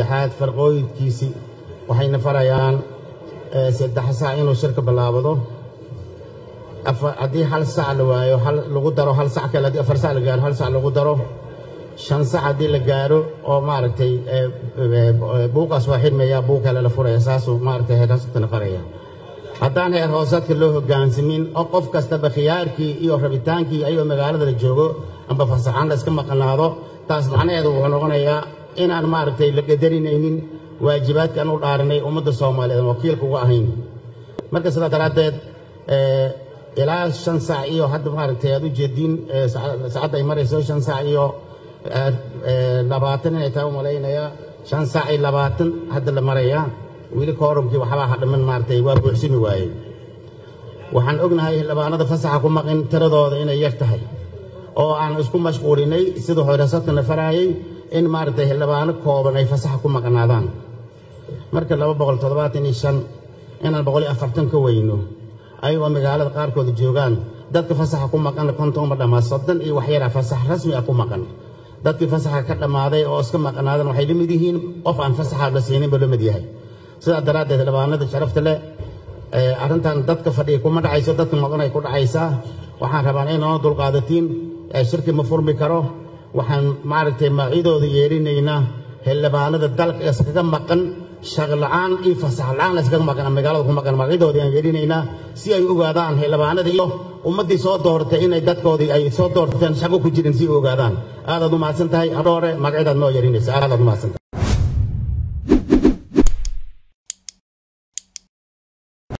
saddexaad farqooyinkiisii waxayna farayaan saddex sac inuu shirka bilaabado. Haddii hal sac la waayo lagu daro hal sac kale haddii afar sac la gaaro hal sac lagu daro shan sac haddii la gaaro oo maaragtay buuqaas waa xidmaya buuq kale la furaya saasuu maaragtay heer hoosadkana faraya haddaan heer hoosadka loo hoggaansamin oo qof kastaba khiyaarkii iyo rabitaankii ayagoo magaalada la joogo amba fasaxaan la iska maqnaado taas macnaheedu wuxuu noqonayaa inaan maaragtay la qadarinaynin waajibaadkaan u dhaarinay ummadda soomaaliyeed wakiilka uga ahayn. Marka sidaa daraaddeed ilaa shan sac iyo hadda maaragtay aad u jeediin saacadda ay marayso shan sac iyo labaatan inay tahay u malaynayaa shan sac iyo labaatan hadda la marayaa weli koorumkii waxbaa hadhiman maaragtay waa buuxsimi waayey. Waxaan ognahay xildhibaanada fasaxa ku maqin tiradooda inay yar tahay oo aan isku mashquulinay siduu xoorasadkana faraayey in maaragtay xildhibaano kooban ay fasaxa ku maqnaadaan. Marka inaan ka weyno ayagoo magaalada qaarkooda joogaan dadka fasaxa ku maqan konton ma dhammaa soddon iyo waxyara fasax rasmi ah ku maqan. Dadkii fasaxa ka dhammaaday oo iska maqnaadan waxay la mid yihiin qof aan fasaxa la siinin buu la mid yahay. Sidaa daraaddeed xildhibaanada sharafta leh arrintan dadka fadhiya kuma dhacayso dadka maqan ay ku dhacaysaa. Waxaan rabaan inoo dulqaadatiin shirki ma furmi karo? Waxaan maaragtay magacyadooda yeerinaynaa xildhibaanada dalka iskaga maqan shaqla'aan iyo fasax la'aan iskaga maqan magaalada ku maqan magacyadoodii aan yeerinaynaa si ay ogaadaan xildhibaanada iyo ummaddii soo doortay inay dadkoodii ay soo doorteen shaqo ku jirin si ay ogaadaan. Aadaad u mahadsan tahay adhoore magacyadaad noo yeerinaysa aadaad u mahadsan tahay